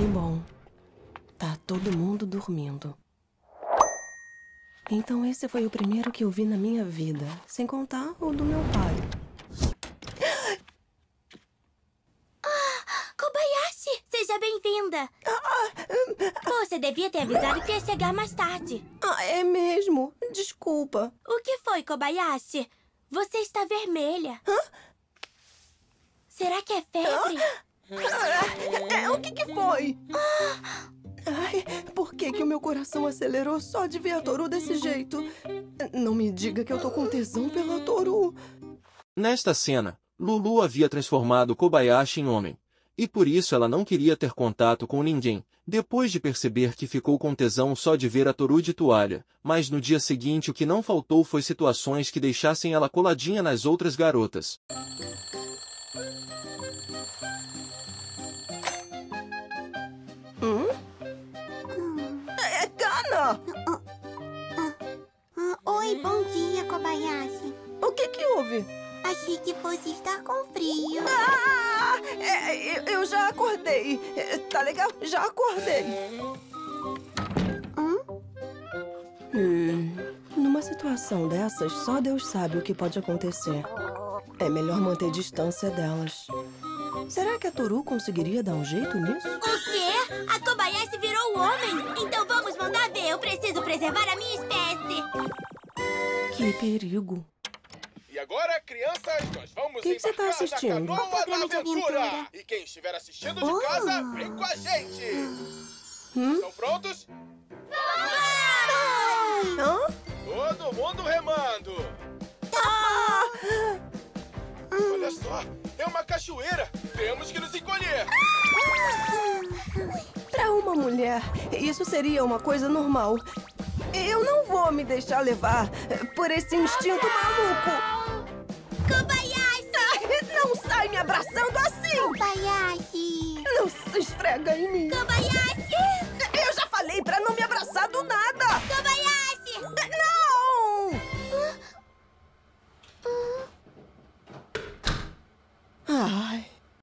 Que bom. Tá todo mundo dormindo. Então esse foi o primeiro que eu vi na minha vida, sem contar o do meu pai. Kobayashi, seja bem-vinda. Você devia ter avisado que ia chegar mais tarde. Ah, é mesmo? Desculpa. O que foi, Kobayashi? Você está vermelha. Será que é febre? É, o que que foi? Ai, por que que o meu coração acelerou só de ver a Toru desse jeito? Não me diga que eu tô com tesão pela Toru. Nesta cena, Lulu havia transformado Kobayashi em homem. E por isso ela não queria ter contato com ninguém, depois de perceber que ficou com tesão só de ver a Toru de toalha. Mas no dia seguinte o que não faltou foi situações que deixassem ela coladinha nas outras garotas. Hum? É Kana! Ah, oi, bom dia, Kobayashi. O que que houve? Achei que fosse estar com frio. Ah! É, eu- eu já acordei. É, Tá legal? Já acordei. Hum, numa situação dessas, só Deus sabe o que pode acontecer. É melhor manter distância delas. Será que a Toru conseguiria dar um jeito nisso? O quê? A Kobayashi virou homem? Então vamos mandar ver. Eu preciso preservar a minha espécie. Que perigo. E agora, crianças, nós vamos Que que você tá assistindo? na canoa da aventura. E quem estiver assistindo de Oh. casa, vem com a gente. Hum? Estão prontos? Hã? Todo mundo remando. É uma cachoeira! Temos que nos encolher! Ah! Para uma mulher, isso seria uma coisa normal. Eu não vou me deixar levar por esse instinto maluco! Kobayashi! Não sai me abraçando assim! Kobayashi! Não se esfrega em mim! Kobayashi! Eu já falei pra não me abraçar do nada!